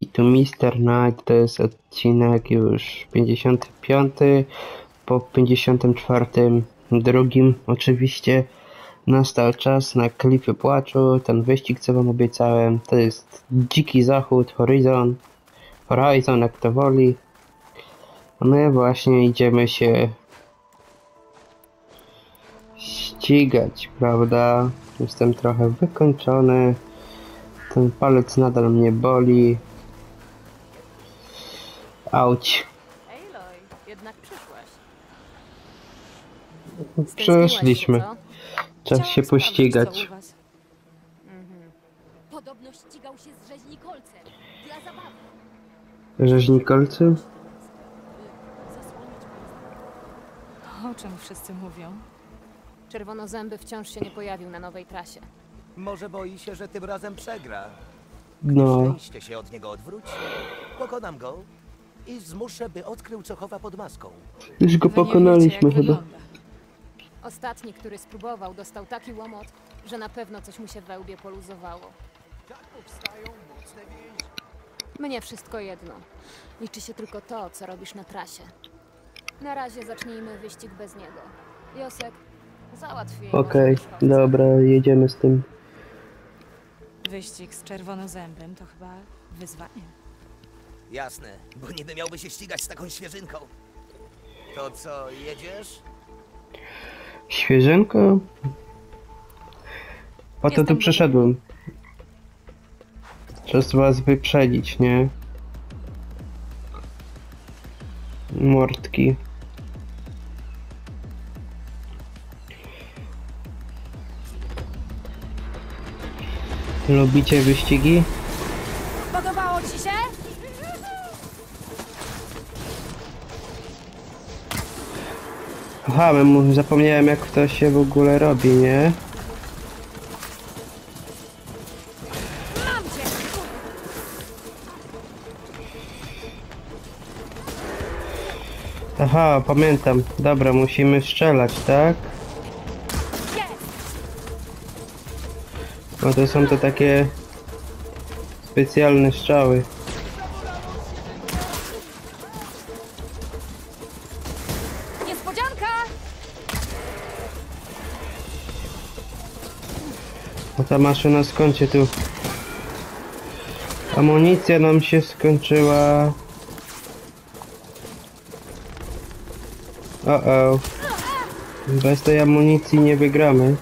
I tu Mister Knight to jest odcinek już 55. Po 54 drugim oczywiście nastał czas na klify płaczu. Ten wyścig co wam obiecałem to jest Dziki Zachód, Horizon. Horizon jak to woli. My właśnie idziemy się ścigać, prawda? Jestem trochę wykończony. Ten palec nadal mnie boli. Auć. Aloy, jednak przyszłaś. Przeszliśmy. Czas się pościgać. was. Podobno ścigał się z rzeźnikolcem. Dla zabawy. Rzeźnikolcy? O czym wszyscy mówią? Czerwonozęby wciąż się nie pojawił na nowej trasie. Może boi się, że tym razem przegra. No. Szczęście się od niego odwróci. Pokonam go i zmuszę, by odkrył, co chowa pod maską. Już go pokonaliśmy chyba. wygląda. Ostatni, który spróbował, dostał taki łomot, że na pewno coś mu się we łbie poluzowało. Mnie wszystko jedno. Liczy się tylko to, co robisz na trasie. Na razie zacznijmy wyścig bez niego. Josek, załatw jej Okej, szkolca. dobra, jedziemy z tym. Wyścig z czerwonozębem to chyba wyzwanie. Jasne, bo niby miałby się ścigać z taką świeżynką. To co, jedziesz? Świeżynko? Po to tu Jestem przyszedłem. Czas was wyprzedzić, nie? Mordki. Lubicie wyścigi? Podobało ci się? Aha, zapomniałem jak to się w ogóle robi, nie? Aha, pamiętam. Dobra, musimy strzelać, tak? No to są to takie specjalne strzały. Niespodzianka! A ta maszyna skończy tu. Amunicja nam się skończyła. O o. Bez tej amunicji nie wygramy.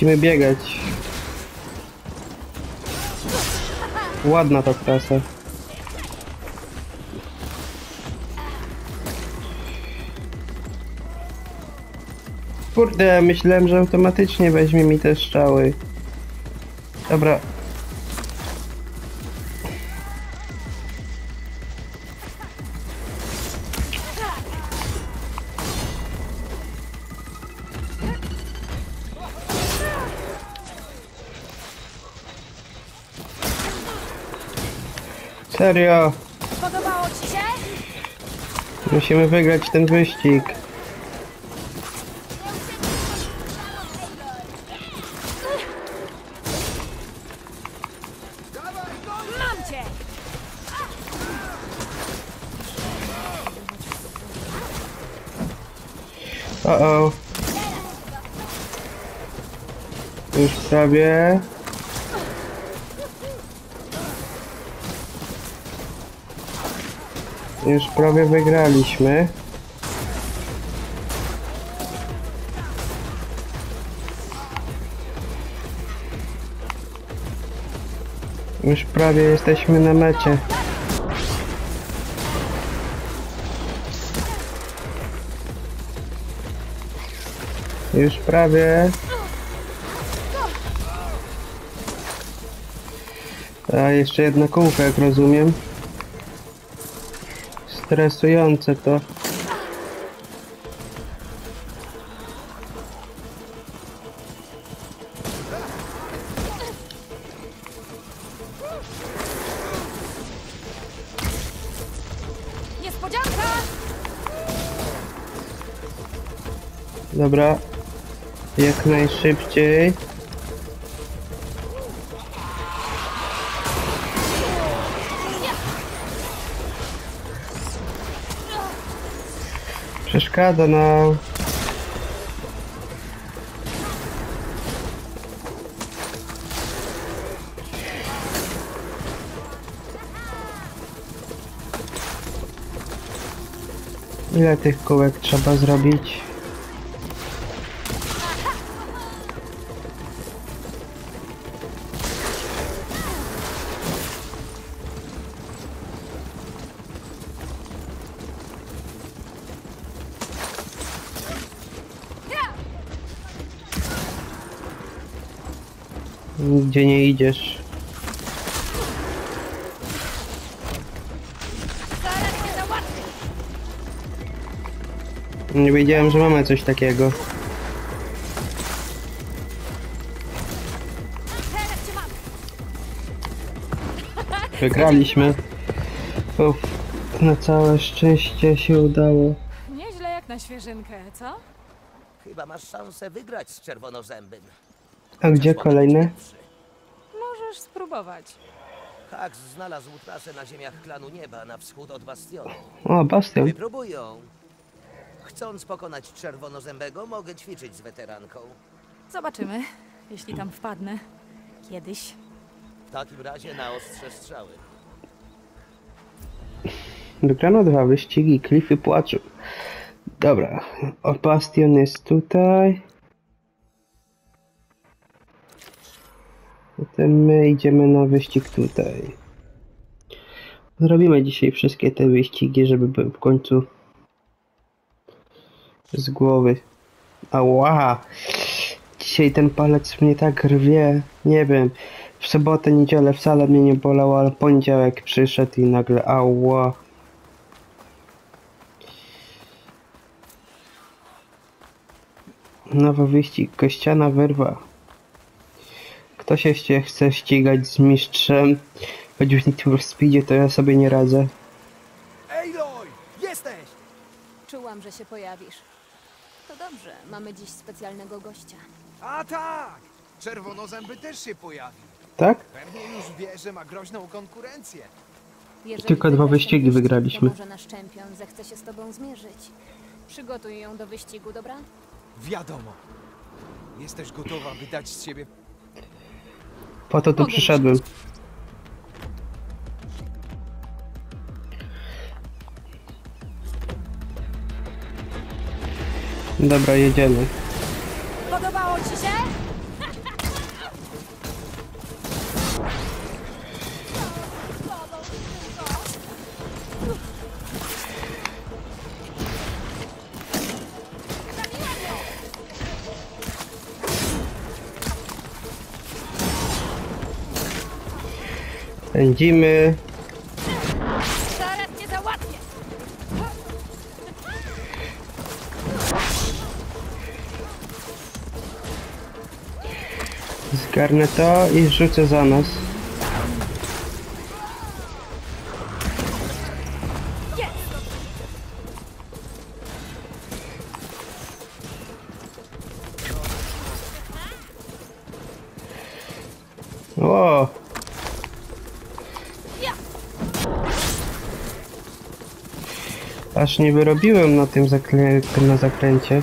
Musimy biegać. Ładna ta trasa. Kurde, myślałem, że automatycznie weźmie mi te strzały. Dobra. Serio, Podobało ci się? musimy wygrać ten wyścig. Mam cię! O o. Już prawie. Już prawie wygraliśmy. Już prawie jesteśmy na mecie. Już prawie. A jeszcze jedna kółka, jak rozumiem stresujące to. Niespodzianka! Dobra. Jak najszybciej. Przeszkadza na... Ile tych kółek trzeba zrobić? Idziesz. Nie wiedziałem, że mamy coś takiego. Wygraliśmy. Uff, na całe szczęście się udało. Nieźle jak na świeżynkę, co? Chyba masz szansę wygrać z czerwonozębym. A gdzie Czas kolejne? pierwszy. Możesz spróbować. Hax znalazł trasę na ziemiach klanu nieba na wschód od bastionu. O, bastion. Wypróbuj ją. Chcąc pokonać czerwonozębego, mogę ćwiczyć z weteranką. Zobaczymy, jeśli tam wpadnę. Kiedyś. W takim razie na ostrze strzały. Wygrano dwa wyścigi, klify płaczu. Dobra, o bastion jest tutaj. Potem my idziemy na wyścig tutaj. Zrobimy dzisiaj wszystkie te wyścigi, żeby były w końcu z głowy. Ała! Dzisiaj ten palec mnie tak rwie. Nie wiem. W sobotę, niedzielę wcale mnie nie bolało, ale poniedziałek przyszedł i nagle ała. Nowy wyścig, kościana wyrwa. Kto się jeszcze chce ścigać z mistrzem? Choć w Need for Speedzie to ja sobie nie radzę. Aloy! Jesteś! Czułam, że się pojawisz. To dobrze, mamy dziś specjalnego gościa. A tak! Czerwonozęby też się pojawi. Tak? Pewnie już wie, że ma groźną konkurencję. Jeżeli Tylko dwa wyścigi wyścig, wygraliśmy. Może nasz czempion zechce się z tobą zmierzyć. Przygotuj ją do wyścigu, dobra? Wiadomo. Jesteś gotowa wydać z siebie Po to tu Mogę przyszedłem. Dobra, jedziemy. Podobało ci się? Pędzimy. Zaraz cię załatwię! Zgarnę to i rzucę za nas. Aż nie wyrobiłem na tym zaklę na zakręcie.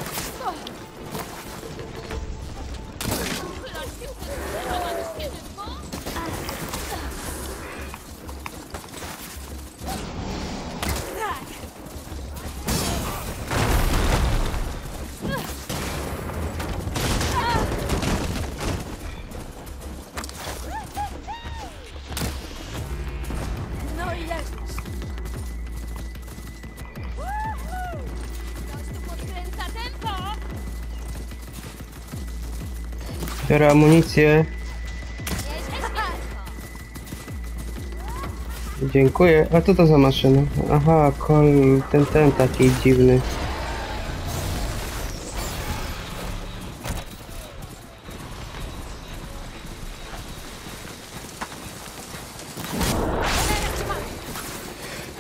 Biorę amunicję. Dziękuję. A co to za maszyna? Aha, kol, ten, ten taki dziwny.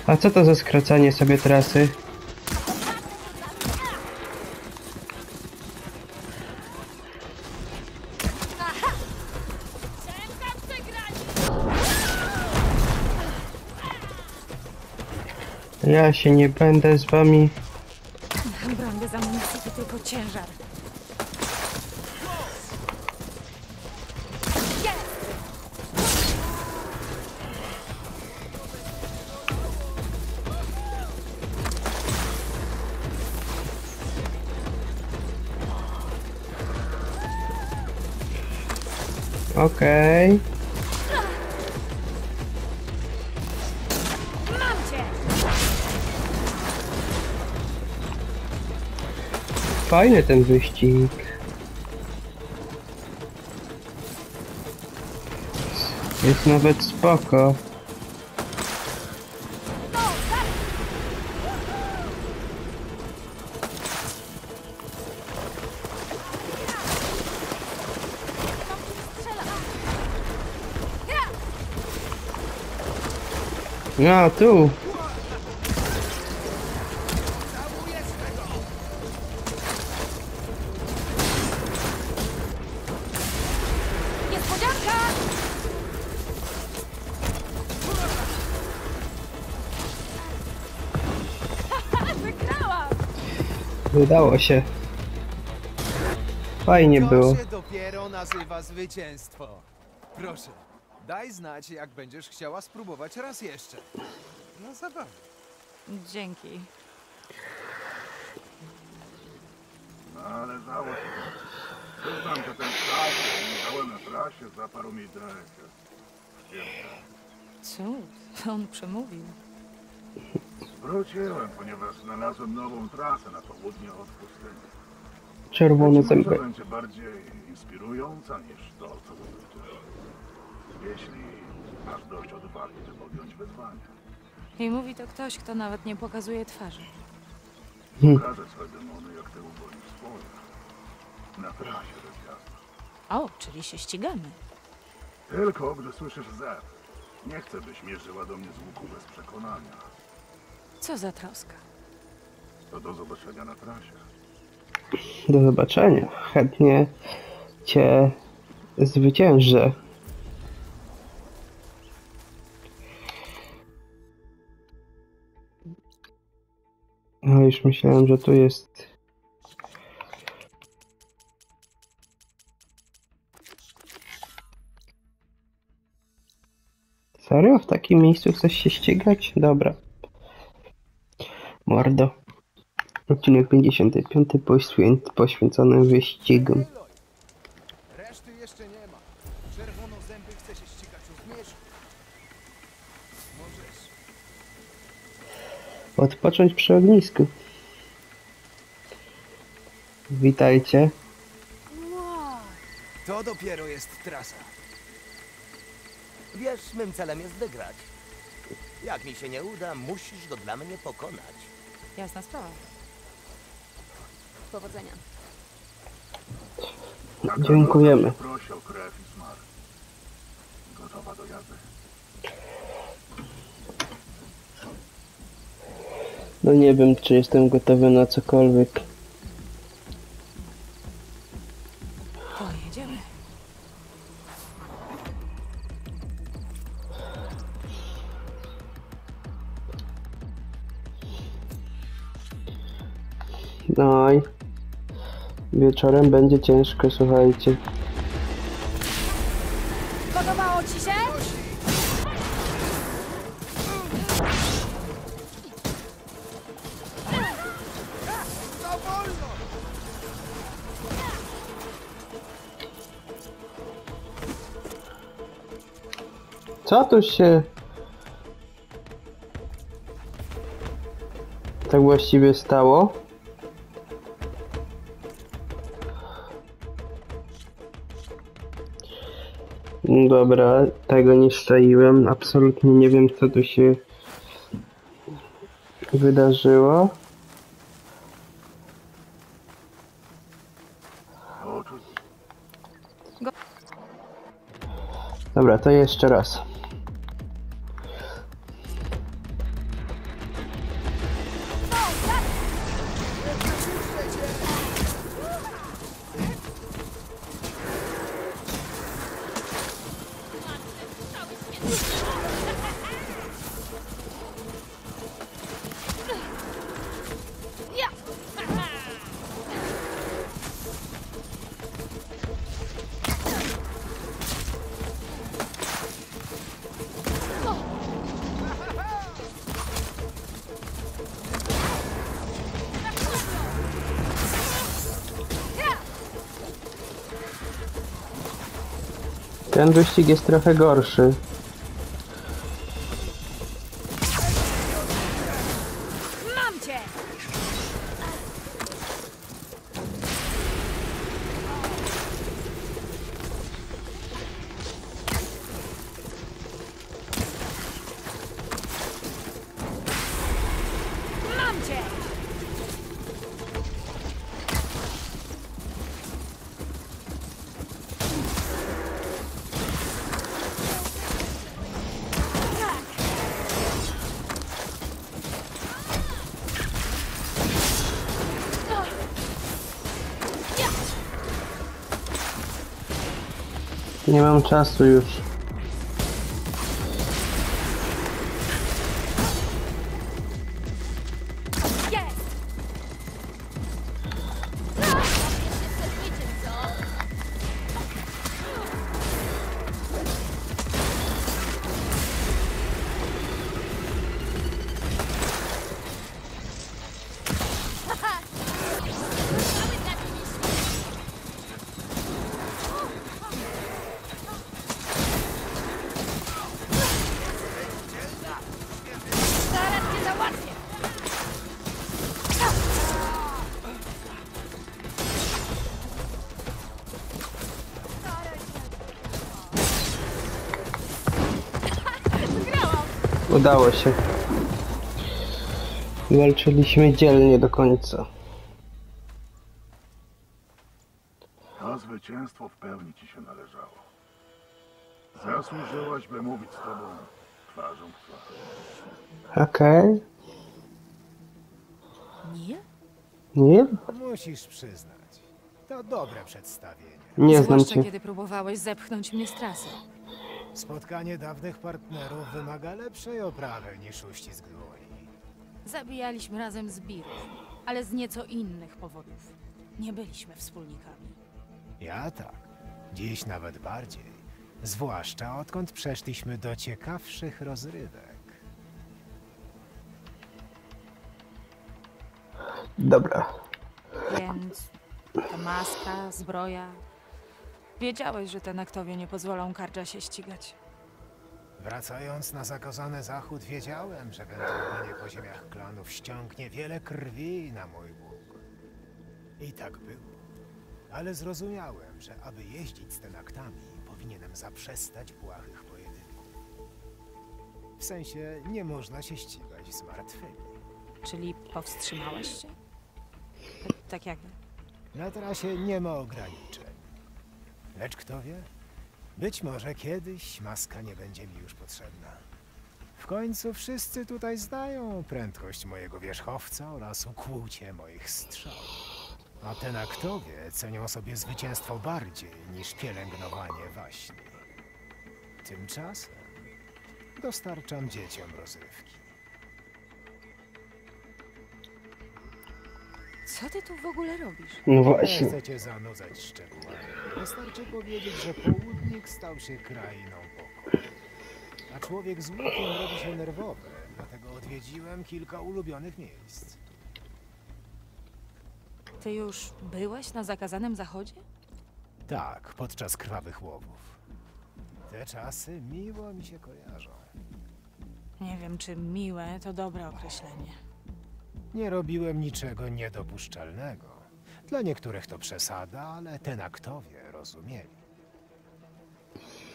A co to za skracanie sobie trasy? Ja się nie będę z wami. Fajny ten wyścig. Jest nawet spoko. No tu. Udało się. Fajnie To było. się dopiero nazywa zwycięstwo. Proszę, daj znać, jak będziesz chciała spróbować raz jeszcze. No zabawę. Dzięki. Ale załóż. Przyznam, że ten czas, dałem na trasie, zaparł mi drękę. Cud, on przemówił. Wróciłem, ponieważ znalazłem nową trasę na południe od pustyni. Czerwone Być może zęby. będzie bardziej inspirująca niż to, co dotychczas. Jeśli masz dość odwagi, by podjąć wyzwanie. I mówi to ktoś, kto nawet nie pokazuje twarzy. Pokażę swoje demony, jak ty uwolnisz swoje. Na trasie. O, czyli się ścigamy. Tylko, gdy słyszysz zew. Nie chcę, byś mierzyła do mnie z łuku bez przekonania. Co za troska. To do zobaczenia na trasie. Do zobaczenia. Chętnie cię zwyciężę. No już myślałem, że tu jest. Serio? W takim miejscu chcesz się ścigać? Dobra. Mordo. Odcinek 55 poświę... poświęcony wyścigom. Reszty jeszcze nie ma. Czerwonozęby chce się ścigać zmierzch. Możesz. Odpocząć przy ognisku. Witajcie. To dopiero jest trasa. Wiesz, mym celem jest wygrać. Jak mi się nie uda, musisz go dla mnie pokonać. Jasna sprawa. Powodzenia. Dziękujemy. noc Prosi o krew i smar. Gotowa do jazdy. No nie wiem, czy jestem gotowy na cokolwiek. Wieczorem będzie ciężko, słuchajcie. Podobało ci się? Co tu się tak właściwie stało? Dobra, tego nie szczaiłem. Absolutnie nie wiem, co tu się wydarzyło. Dobra, to jeszcze raz. Ten wyścig jest trochę gorszy. Nie mam czasu już. Udało się. Walczyliśmy dzielnie do końca. To zwycięstwo w pełni ci się należało. Zasłużyłaś, by mówić z tobą twarzą w twarz. Okej. Nie? Nie? Musisz przyznać. To dobre przedstawienie. Nie znam Zwłaszcza cię. kiedy próbowałeś zepchnąć mnie z trasy. Spotkanie dawnych partnerów wymaga lepszej oprawy niż uścisk dłoni. Zabijaliśmy razem z Birów, ale z nieco innych powodów. Nie byliśmy wspólnikami. Ja tak. Dziś nawet bardziej. Zwłaszcza odkąd przeszliśmy do ciekawszych rozrywek. Dobra. Więc ta maska, zbroja. Wiedziałeś, że te naktowie nie pozwolą Kardża się ścigać. Wracając na zakazany zachód, wiedziałem, że wędrowanie po ziemiach klanów ściągnie wiele krwi na mój łuk. I tak było. Ale zrozumiałem, że aby jeździć z tenaktami, powinienem zaprzestać błahych pojedynków. W sensie, nie można się ścigać z martwymi. Czyli powstrzymałeś się? Tak jakby. Na trasie nie ma ograniczeń. Lecz kto wie? Być może kiedyś maska nie będzie mi już potrzebna. W końcu wszyscy tutaj znają prędkość mojego wierzchowca oraz ukłucie moich strzał. A ten aktowie cenią sobie zwycięstwo bardziej niż pielęgnowanie waśni. Tymczasem dostarczam dzieciom rozrywki. Co ty tu w ogóle robisz? No Nie właśnie. chcecie zanudzać szczegółami. Wystarczy powiedzieć, że południk stał się krainą pokoju. A człowiek z łukiem robi się nerwowy, dlatego odwiedziłem kilka ulubionych miejsc. Ty już byłeś na zakazanym zachodzie? Tak, podczas krwawych łowów. Te czasy miło mi się kojarzą. Nie wiem, czy miłe to dobre określenie. Nie robiłem niczego niedopuszczalnego. Dla niektórych to przesada, ale ten aktowie rozumieli.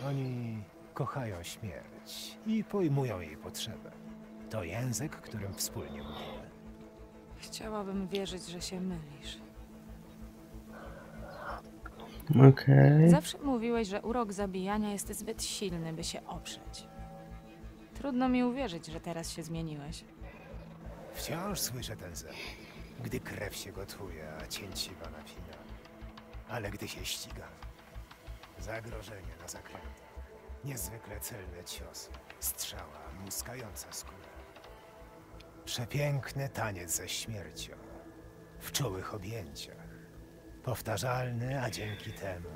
Oni kochają śmierć i pojmują jej potrzebę. To język, którym wspólnie mówimy. Chciałabym wierzyć, że się mylisz. Okej. Zawsze mówiłeś, że urok zabijania jest zbyt silny, by się oprzeć. Trudno mi uwierzyć, że teraz się zmieniłeś. Wciąż słyszę ten zew, gdy krew się gotuje, a cięciwa napina. Ale gdy się ściga, zagrożenie na zakrętach, niezwykle celne ciosy, strzała muskająca skórę. Przepiękny taniec ze śmiercią, w czułych objęciach. Powtarzalny, a dzięki temu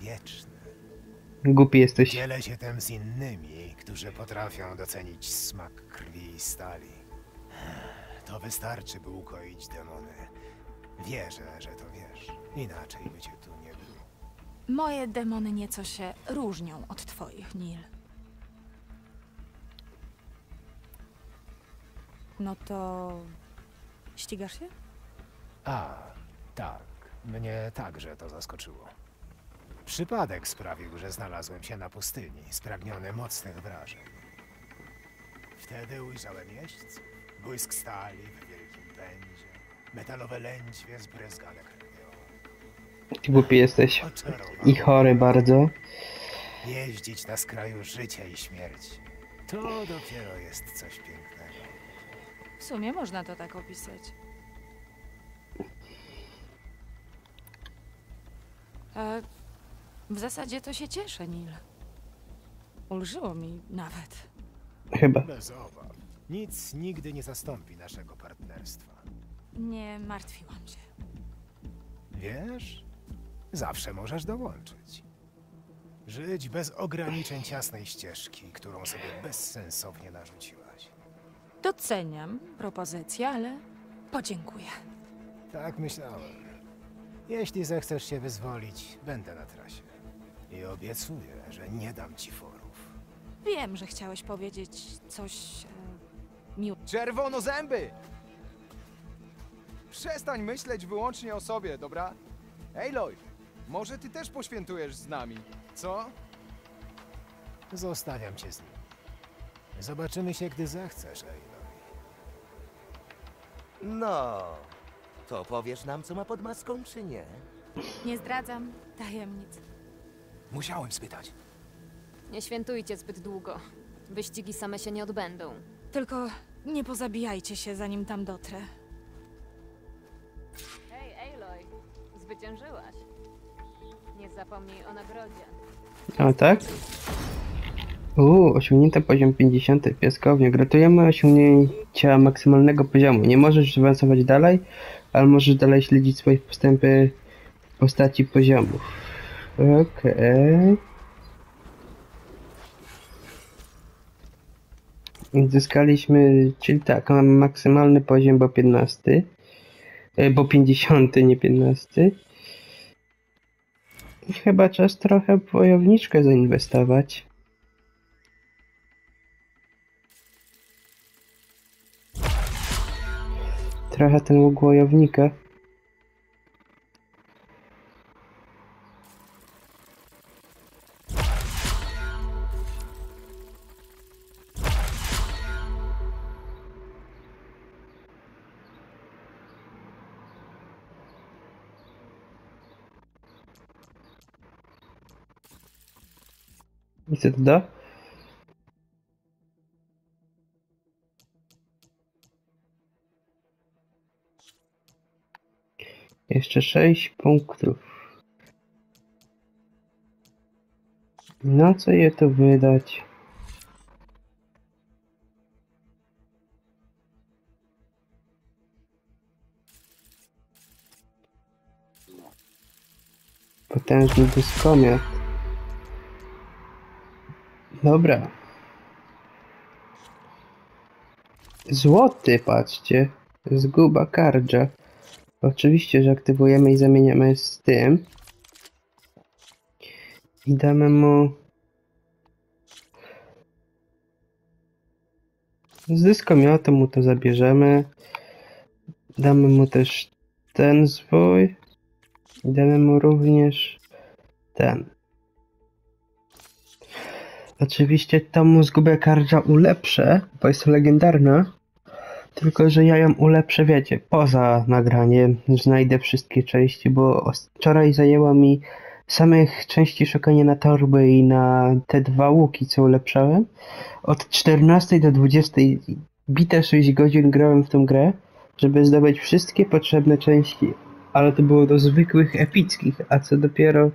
wieczny. Głupi jesteś. Dzielę się tym z innymi, którzy potrafią docenić smak krwi i stali. To wystarczy, by ukoić demony. Wierzę, że to wiesz. Inaczej by cię tu nie było. Moje demony nieco się różnią od twoich, Nil. No to... ścigasz się? A, tak. Mnie także to zaskoczyło. Przypadek sprawił, że znalazłem się na pustyni, spragniony mocnych wrażeń. Wtedy ujrzałem jeźdźców. Błysk stali w wielkim pędzie, metalowe lędźwie zbryzgane krwią. Ty głupi jesteś. I chory bardzo. jeździć na skraju życia i śmierci. To dopiero jest coś pięknego. W sumie można to tak opisać. E, w zasadzie to się cieszę, Nil. Ulżyło mi nawet. Chyba. Bez obaw. Nic nigdy nie zastąpi naszego partnerstwa. Nie martwiłam się. Wiesz? Zawsze możesz dołączyć. Żyć bez ograniczeń ciasnej ścieżki, którą sobie bezsensownie narzuciłaś. Doceniam propozycję, ale podziękuję. Tak myślałem. Jeśli zechcesz się wyzwolić, będę na trasie. I obiecuję, że nie dam ci forów. Wiem, że chciałeś powiedzieć coś miłego. Czerwono zęby! Przestań myśleć wyłącznie o sobie, dobra? Aloy, może ty też poświętujesz z nami, co? Zostawiam cię z nim. Zobaczymy się, gdy zechcesz, Aloy. No, to powiesz nam, co ma pod maską, czy nie? Nie zdradzam tajemnic. Musiałem spytać. Nie świętujcie zbyt długo. Wyścigi same się nie odbędą. Tylko nie pozabijajcie się, zanim tam dotrę. Hej, Aloy, zwyciężyłaś. Nie zapomnij o nagrodzie. A tak? Uuu, osiągnięty poziom 50. Piaskownia. Gratulujemy osiągnięcia maksymalnego poziomu. Nie możesz awansować dalej, ale możesz dalej śledzić swoje postępy w postaci poziomów. Okej. Zyskaliśmy, czyli tak, maksymalny poziom, bo 15. E, Bo 50, nie 15. Chyba czas trochę w wojowniczkę zainwestować. Trochę ten łuk wojownika. I co to da? Jeszcze 6 punktów. Na co je to wydać? Potężny dyskomiat. Dobra. Złoty, patrzcie. Zguba kardża. Oczywiście, że aktywujemy i zamieniamy z tym. I damy mu... Z dyskomiotu mu to zabierzemy. Damy mu też ten zwój. I damy mu również ten. Oczywiście tą zgubę kardża ulepszę, bo jest legendarna. Tylko, że ja ją ulepszę, wiecie, poza nagraniem. Znajdę wszystkie części, bo wczoraj zajęło mi samych części szukanie na torby i na te dwa łuki, co ulepszałem. Od 14 do 20 bite 6 godzin grałem w tą grę, żeby zdobyć wszystkie potrzebne części. Ale to było do zwykłych epickich, a co dopiero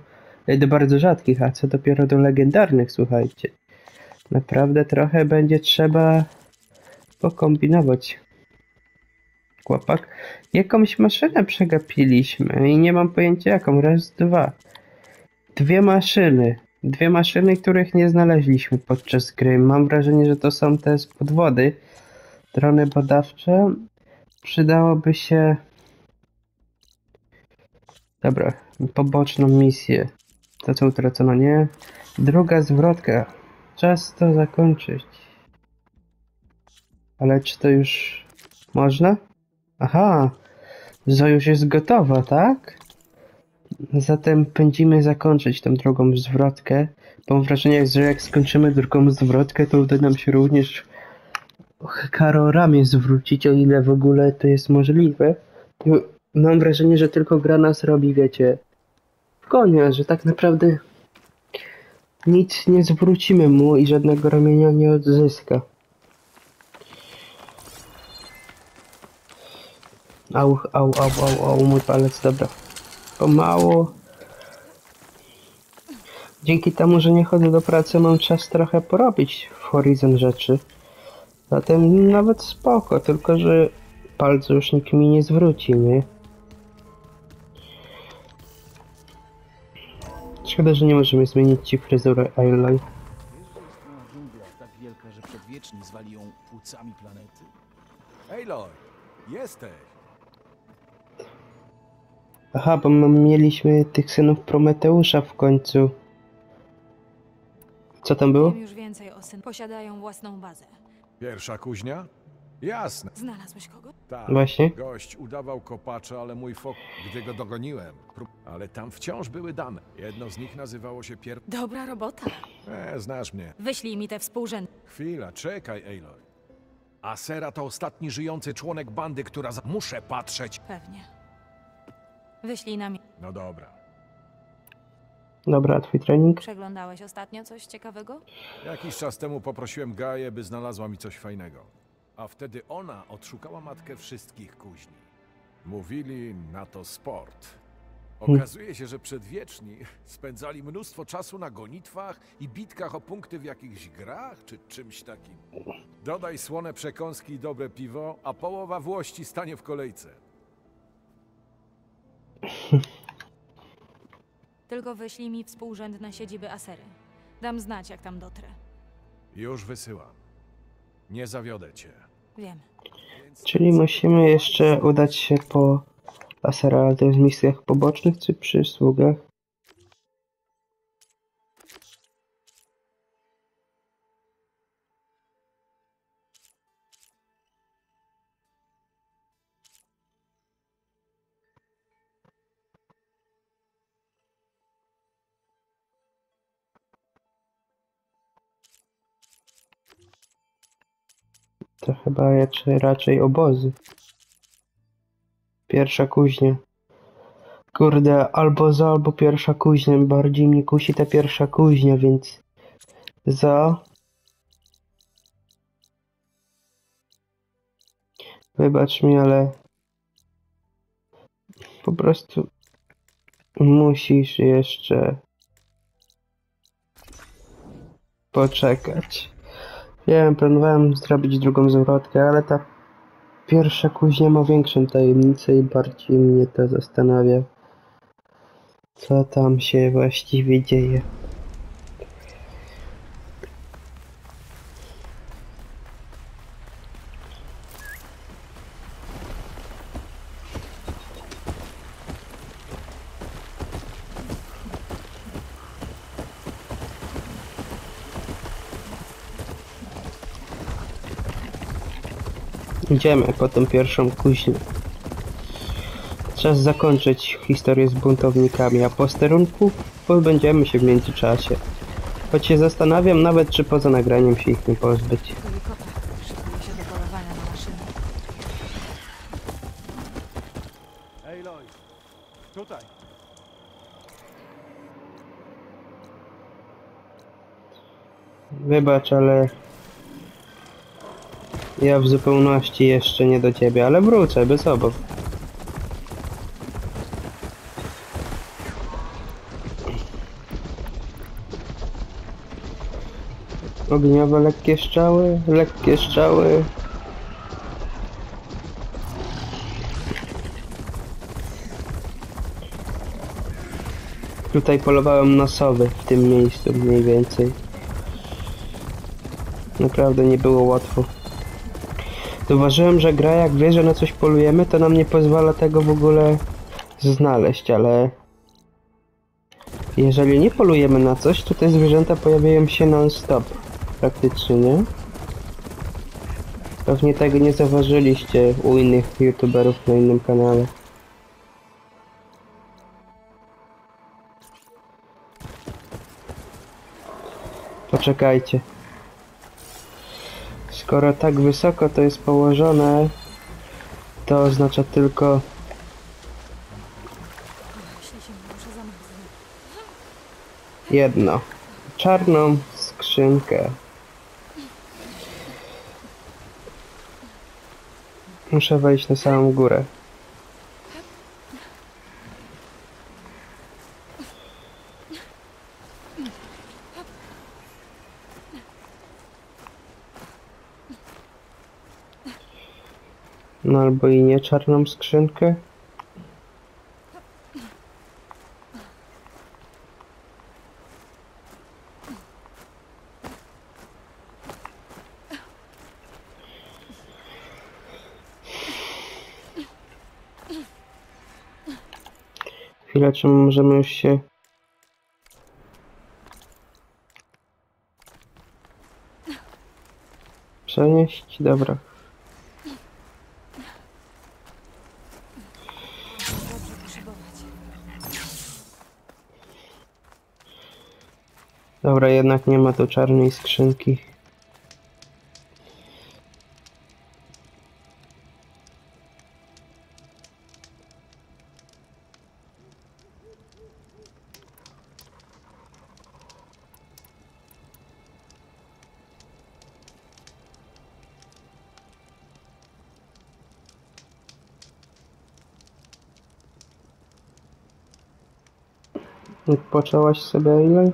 do bardzo rzadkich, a co dopiero do legendarnych, słuchajcie. Naprawdę trochę będzie trzeba pokombinować. Chłopak. Jakąś maszynę przegapiliśmy i nie mam pojęcia jaką. Raz, dwa. Dwie maszyny. Dwie maszyny, których nie znaleźliśmy podczas gry. Mam wrażenie, że to są te z podwody. Drony badawcze. Przydałoby się... Dobra, poboczną misję. To co utracono, nie? Druga zwrotka. Czas to zakończyć. Ale czy to już można? Aha, że już jest gotowa, tak? Zatem pędzimy zakończyć tą drugą zwrotkę. Mam wrażenie, że jak skończymy drugą zwrotkę, to uda nam się również Karo ramię zwrócić, o ile w ogóle to jest możliwe. Mam wrażenie, że tylko gra nas robi, wiecie, w konia, że tak naprawdę nic nie zwrócimy mu i żadnego ramienia nie odzyska. Au, au, au, au, au, mój palec, dobra. Pomału. Dzięki temu, że nie chodzę do pracy, mam czas trochę porobić w Horizon rzeczy. Zatem nawet spoko, tylko że palce już nikt mi nie zwróci, nie? Szkoda, że nie możemy zmienić ci fryzury Aloy. dżungla tak wielka, że przedwieczni zwali ją płucami planety? Aloy, jesteś! Aha, bo my mieliśmy tych synów Prometeusza w końcu. Co tam było? Wiem już więcej o syn. Posiadają własną bazę. Pierwsza kuźnia? Jasne. Znalazłeś kogo? Tak. Właśnie. Gość udawał kopacza, ale mój fok, gdy go dogoniłem. prób- Ale tam wciąż były dane. Jedno z nich nazywało się pier... Dobra robota. E, znasz mnie. Wyślij mi te współrzędne. Chwila, czekaj, Aloy. Asera to ostatni żyjący członek bandy, która... Za... Muszę patrzeć. Pewnie. Wyślij nam. No dobra. Dobra, twój trening? Przeglądałeś ostatnio coś ciekawego? Jakiś czas temu poprosiłem Gaję, by znalazła mi coś fajnego. A wtedy ona odszukała matkę wszystkich kuźni. Mówili na to sport. Okazuje się, że przedwieczni spędzali mnóstwo czasu na gonitwach i bitkach o punkty w jakichś grach czy czymś takim. Dodaj słone przekąski i dobre piwo, a połowa włości stanie w kolejce. Tylko wyślij mi współrzędne siedziby Asery. Dam znać, jak tam dotrę. Już wysyłam. Nie zawiodę cię. Wiem. Czyli musimy jeszcze udać się po Asera, ale to jest w misjach pobocznych czy przysługach? To chyba raczej, raczej obozy. Pierwsza kuźnia. Kurde, albo za, albo pierwsza kuźnia. Bardziej mnie kusi ta pierwsza kuźnia, więc za. Wybacz mi, ale po prostu musisz jeszcze poczekać. Wiem, planowałem zrobić drugą zwrotkę, ale ta pierwsza kuźnia ma większą tajemnicę i bardziej mnie to zastanawia. Co tam się właściwie dzieje? Idziemy po tą pierwszą kuźnię. Czas zakończyć historię z buntownikami, a posterunków pozbędziemy się w międzyczasie. Choć się zastanawiam nawet, czy poza nagraniem się ich nie pozbyć. Tutaj! Wybacz, ale... Ja w zupełności jeszcze nie do ciebie, ale wrócę, bez obaw. Ogniowe lekkie strzały, lekkie strzały. Tutaj polowałem na sowy, w tym miejscu mniej więcej. Naprawdę nie było łatwo. Zauważyłem, że gra jak wie, że na coś polujemy, to nam nie pozwala tego w ogóle znaleźć, ale Jeżeli nie polujemy na coś, to te zwierzęta pojawiają się non-stop. Praktycznie, nie? Pewnie tego nie zauważyliście u innych youtuberów na innym kanale. Poczekajcie. Skoro tak wysoko to jest położone, to oznacza tylko jedno. Czarną skrzynkę. Muszę wejść na samą górę. Albo i nie czarną skrzynkę. Chwilę, czy możemy już się... Przenieść? Dobra. Dobra, jednak nie ma tu czarnej skrzynki. Odpoczęłaś sobie ile?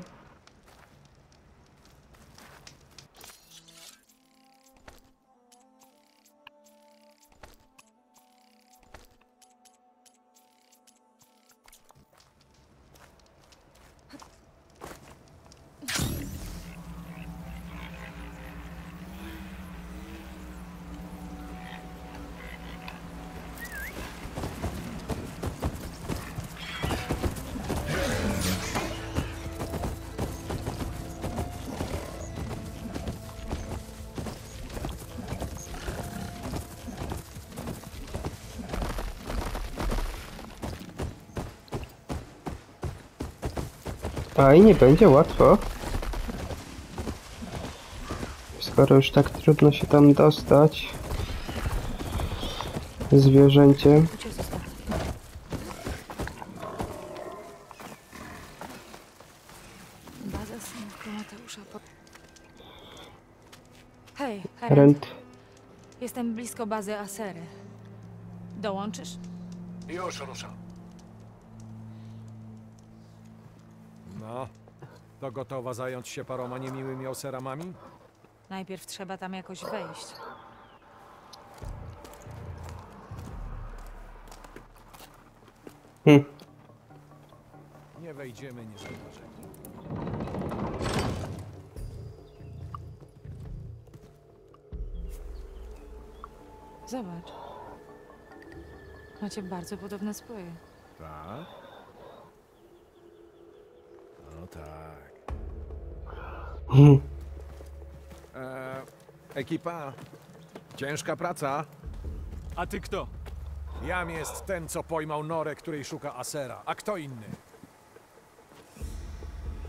I nie będzie łatwo. Skoro już tak trudno się tam dostać. Zwierzęcie. Hej. Jestem blisko bazy Asery. Dołączysz? Już ruszam. To gotowa zająć się paroma niemiłymi oseramami? Najpierw trzeba tam jakoś wejść. Hm. Nie wejdziemy niezauważeni. Zobacz. Macie bardzo podobne spoje. Tak? Ekipa, ciężka praca. A ty kto? Jam jest ten, co pojmał Norę, której szuka Asera. A kto inny?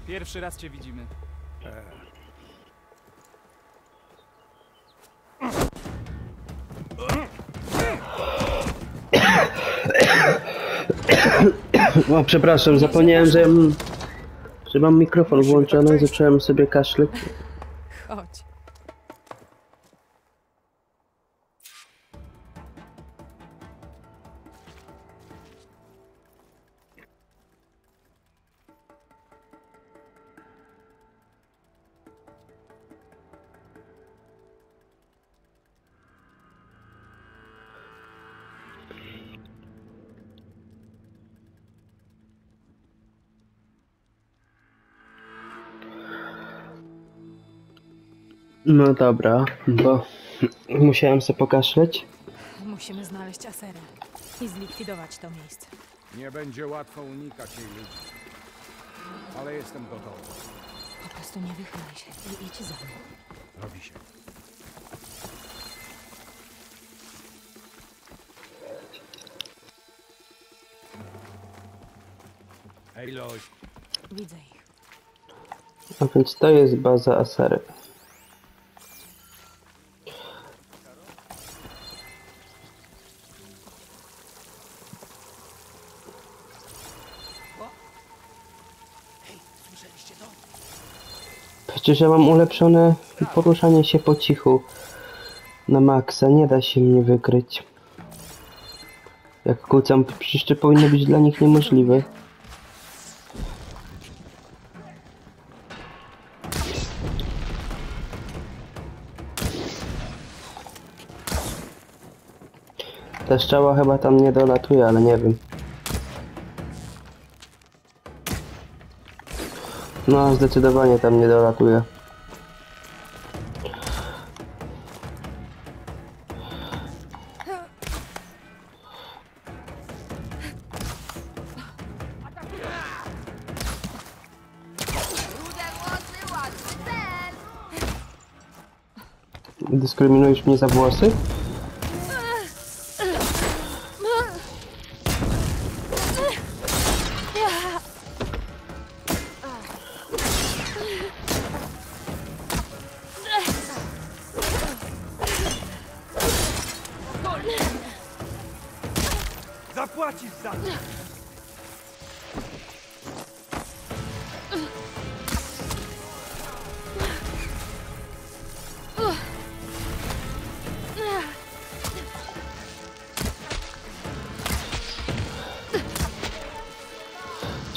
Pierwszy raz cię widzimy. O, przepraszam, zapomniałem, że, że mam mikrofon włączony, zacząłem sobie kaszleć. No dobra, bo musiałem sobie pokaszleć. Musimy znaleźć Aserę i zlikwidować to miejsce. Nie będzie łatwo unikać jej ludzi. ale jestem gotowy. Po prostu nie wychylaj się i idź za mną. Robi się. Hej, Loś. Widzę ich. A więc to jest baza Asery. Przecież ja mam ulepszone poruszanie się po cichu na maksa, nie da się mnie wykryć. Jak przecież to powinno być dla nich niemożliwe. Ta strzała chyba tam nie dolatuje, ale nie wiem. No, zdecydowanie tam nie dolatuje. Dyskryminujesz mnie za włosy?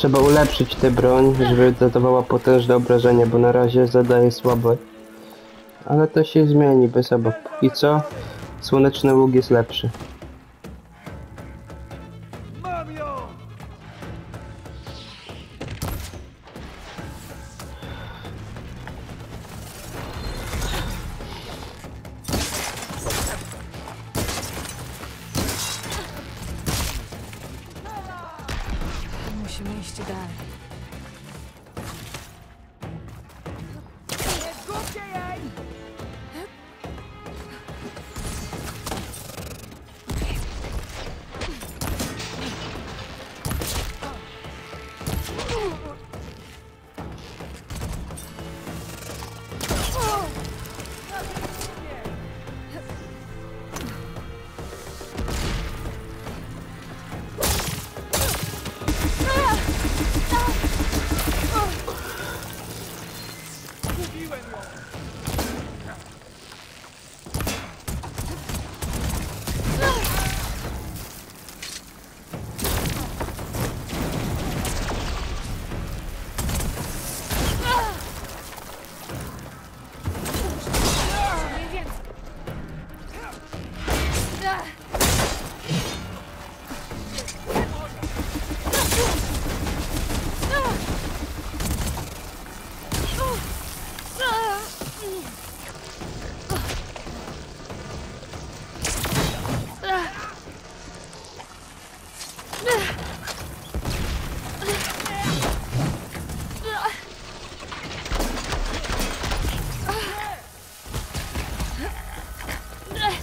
Trzeba ulepszyć tę broń, żeby zadawała potężne obrażenia, bo na razie zadaje słabe. Ale to się zmieni bez obaw. I co? Słoneczny łuk jest lepszy. Musimy iść dalej.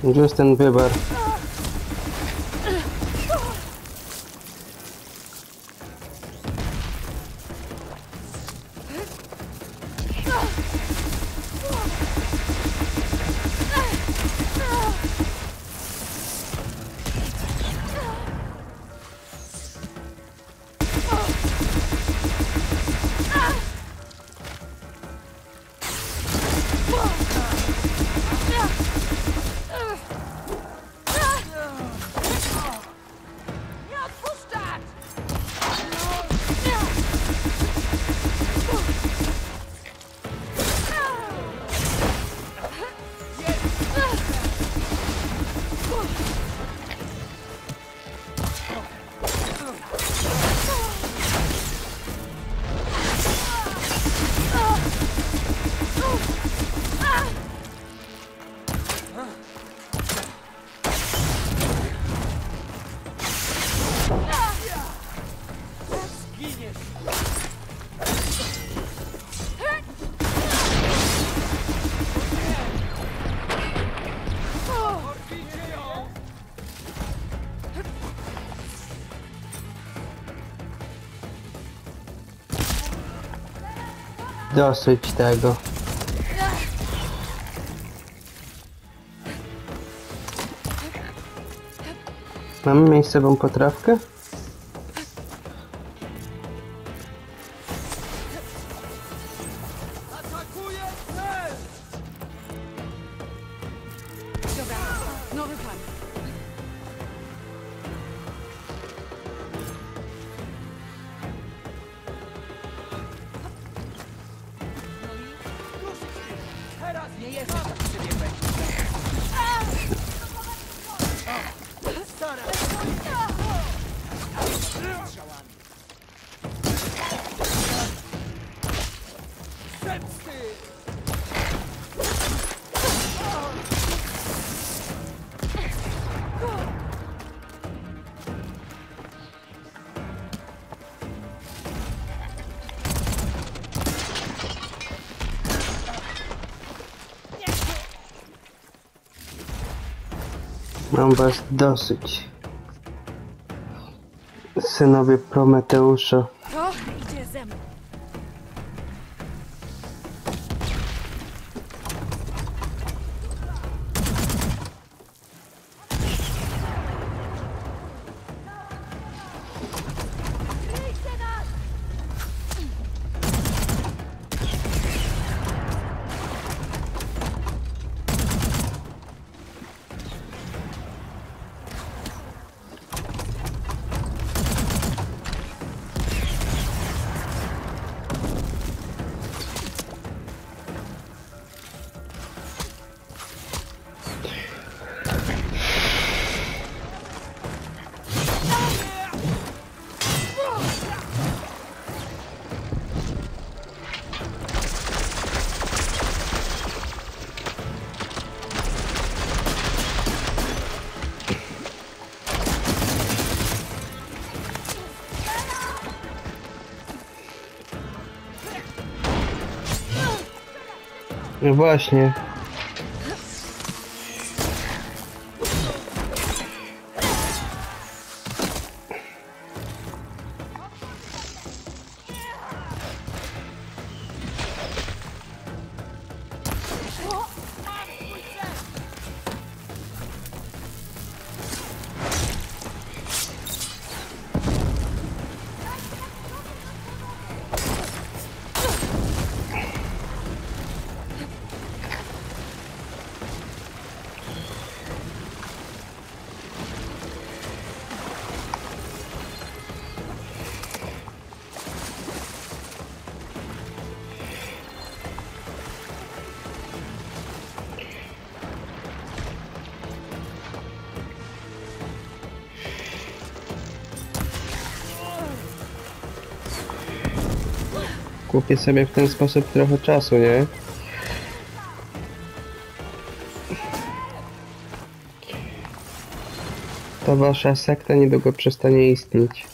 Gdzie jest dosyć tego. Mamy miejscową potrawkę? Mam was dosyć. Synowie Prometeusza. Właśnie. Kupię sobie w ten sposób trochę czasu, nie? Ta wasza sekta niedługo przestanie istnieć.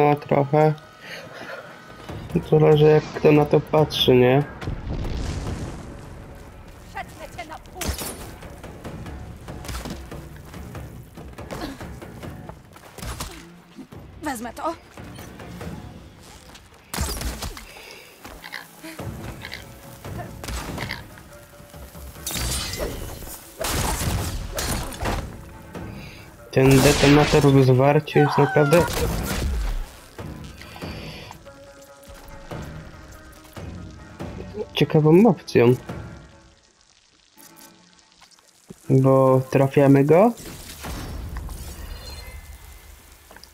No, trochę. Zależy jak kto na to patrzy, nie? Wezmę to. Ten detonator w zwarciu jest naprawdę... ciekawą opcją. Bo trafiamy go.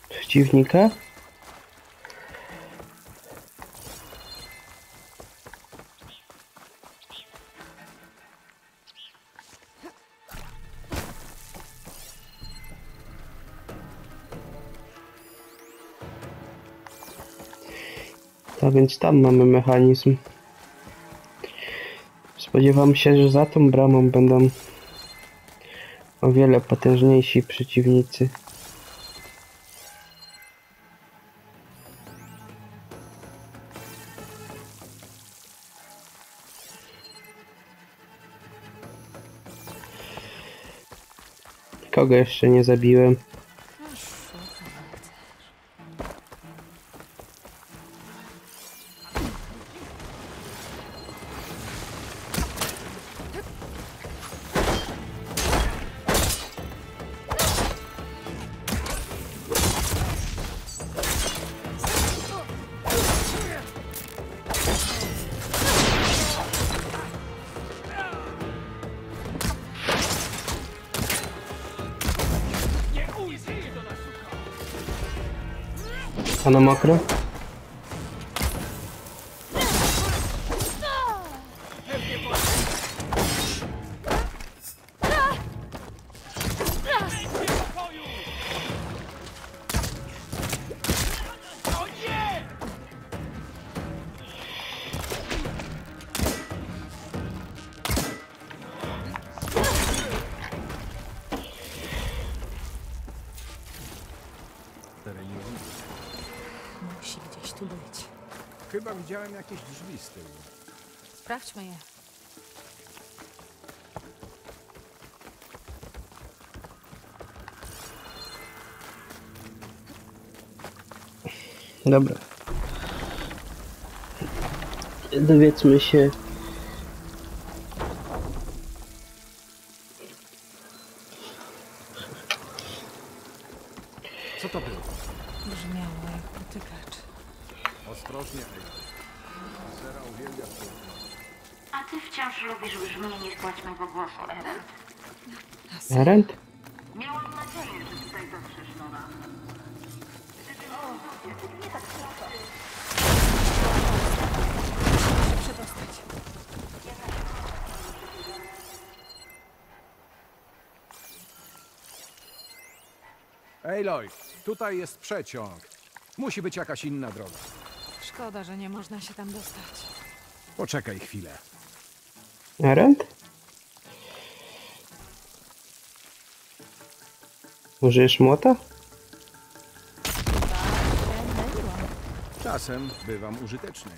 Przeciwnika. A więc tam mamy mechanizm. Spodziewam się, że za tą bramą będą o wiele potężniejsi przeciwnicy. Kogo jeszcze nie zabiłem? A Chyba widziałem jakieś drzwi z tyłu. Sprawdźmy je. Dobra. Dowiedzmy się. Rent? Miałam nadzieję, że tutaj dotrzesz, Nora. Aloy, tutaj jest przeciąg. Musi być jakaś inna droga. Szkoda, że nie można się tam dostać. Poczekaj chwilę. Rent? Użyjesz młota? Czasem bywam użyteczny.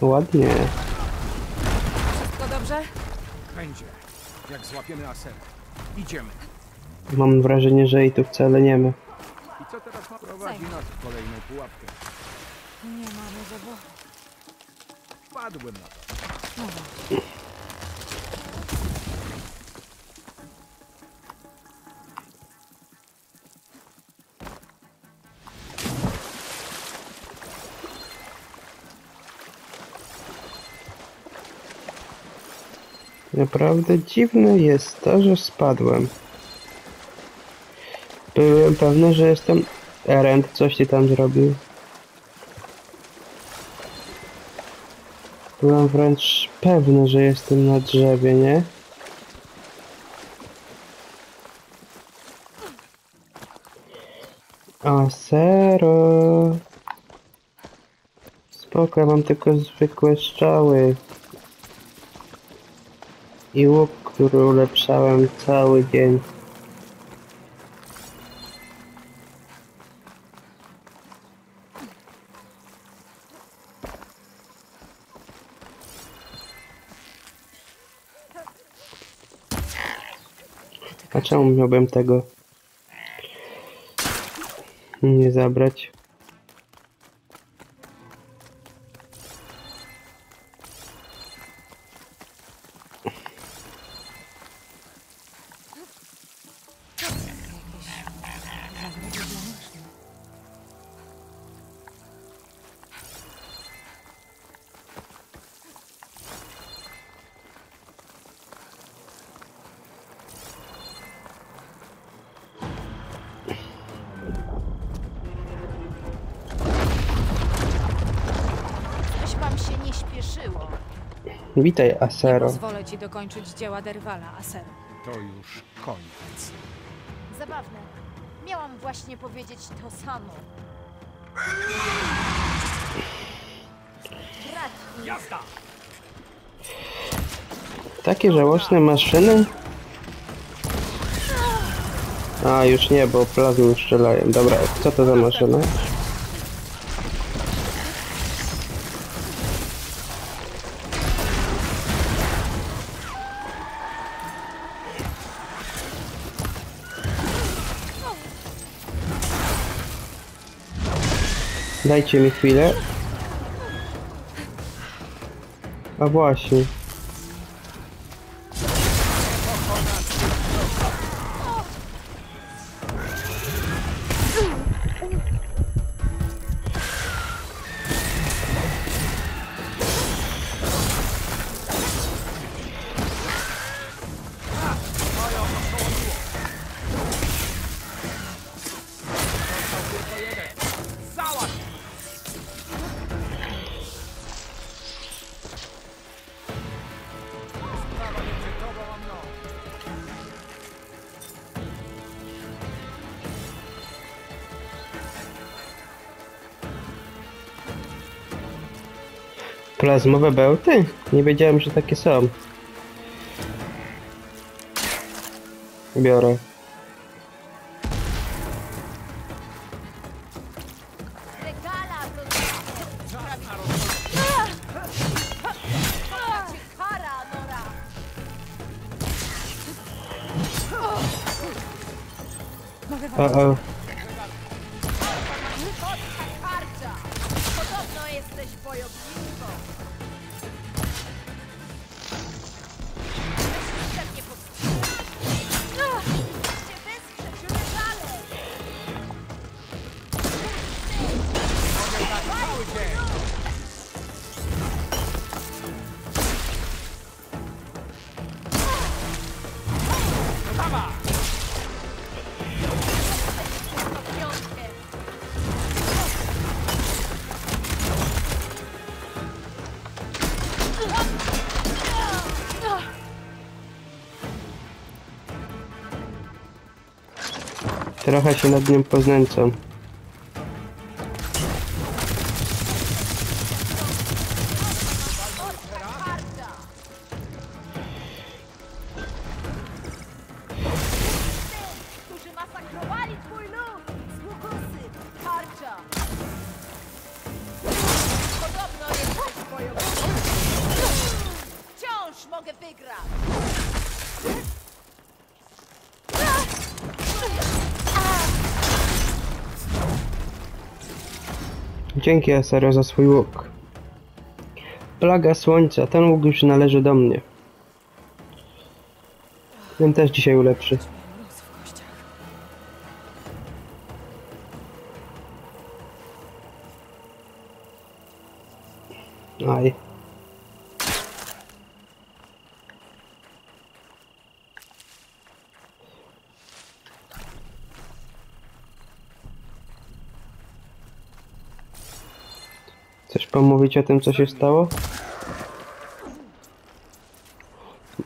Ładnie. Wszystko dobrze? Będzie. Jak złapiemy aserę. Idziemy. Mam wrażenie, że jej tu wcale nie ma. I co teraz ma prowadzi nas w kolejną pułapkę? Nie mamy wyboru. Wpadłem na to. No Naprawdę dziwne jest to, że spadłem. Byłem pewny, że jestem... Erend, coś ty tam zrobił. Byłem wręcz pewny, że jestem na drzewie, nie? A sero. Spoko, mam tylko zwykłe strzały. I łuk, który ulepszałem cały dzień. A czemu miałbym tego nie zabrać? Się nie śpieszyło. Witaj, Nie Asero. pozwolę ci dokończyć dzieła Derwala, Aser. To już koniec. Zabawne. Miałam właśnie powiedzieć to samo. Takie żałosne maszyny? A, już nie, bo plazmy strzelają. Dobra, co to za maszyna? Dajcie mi chwilę. A. Plazmowe bełty? Nie wiedziałem, że takie są. Biorę. Regala, Trochę się nad nim poznęcam. Dzięki Asero za swój łuk. Plaga słońca, ten łuk już należy do mnie. Ten też dzisiaj ulepszy. Aj. Chcesz pomówić o tym, co się stało?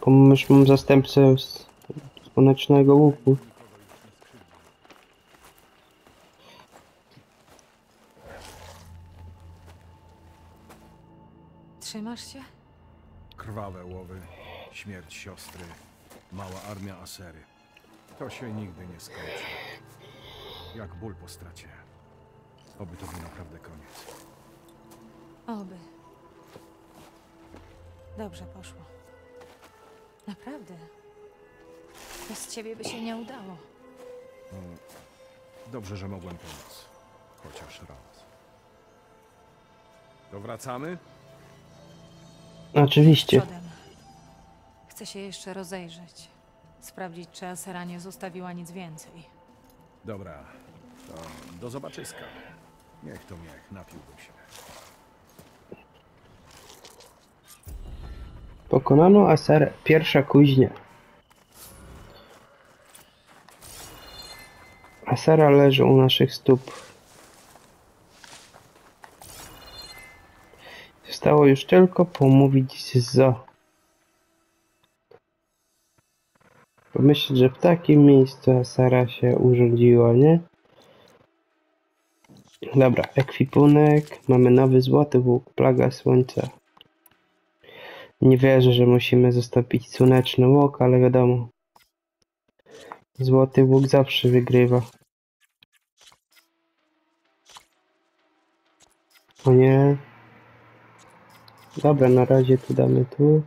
Bo już mam zastępcę z słonecznego łuku. Trzymasz się? Krwawe łowy, śmierć siostry, mała armia Asery. To się nigdy nie skończy. Jak ból po stracie. Oby to był naprawdę koniec. Oby. Dobrze poszło. Naprawdę. Bez ciebie by się nie udało. Dobrze, że mogłem pomóc. Chociaż raz. To wracamy? Oczywiście. Przodem. Chcę się jeszcze rozejrzeć. Sprawdzić, czy Asera nie zostawiła nic więcej. Dobra, to do zobaczyska. Niech to niech, napiłbym się. Pokonano Aser pierwsza kuźnia. Asera leży u naszych stóp. Zostało już tylko pomówić z Zo. Pomyśleć, że w takim miejscu Asera się urządziła, nie? Dobra, ekwipunek. Mamy nowy złoty łuk, plaga słońca. Nie wierzę, że musimy zostawić słoneczny łuk, ale wiadomo. Złoty łuk zawsze wygrywa. O nie. Dobra, na razie tu damy tu.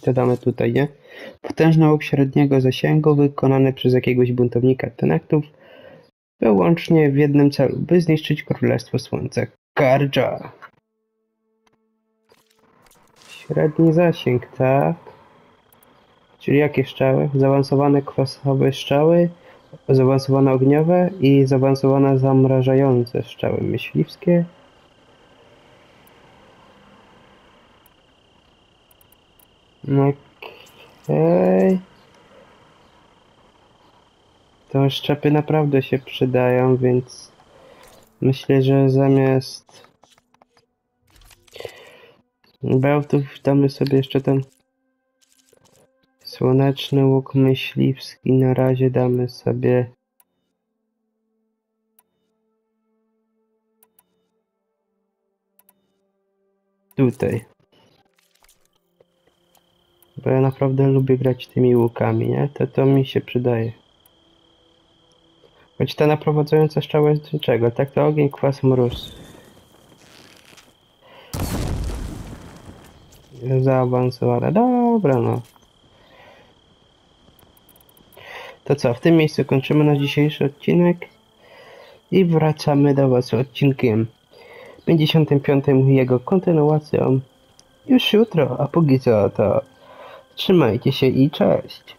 To damy tutaj, nie? Potężny łuk średniego zasięgu wykonany przez jakiegoś buntownika Tenektów wyłącznie w jednym celu, by zniszczyć Królestwo Słońca. Kardża! Średni zasięg, tak? Czyli jakie strzały? Zaawansowane kwasowe strzały, zaawansowane ogniowe i zaawansowane zamrażające strzały myśliwskie. Okej. To szczepy naprawdę się przydają, więc myślę, że zamiast bełtów damy sobie jeszcze ten słoneczny łuk myśliwski. Na razie damy sobie tutaj. Bo ja naprawdę lubię grać tymi łukami, nie? To to mi się przydaje. Choć ta naprowadzająca strzała jest do czego? Tak to ogień, kwas, mróz. Zaawansowana. Dobra, no. To co, w tym miejscu kończymy na dzisiejszy odcinek i wracamy do Was z odcinkiem 55 i jego kontynuacją już jutro, a póki co to trzymajcie się i cześć!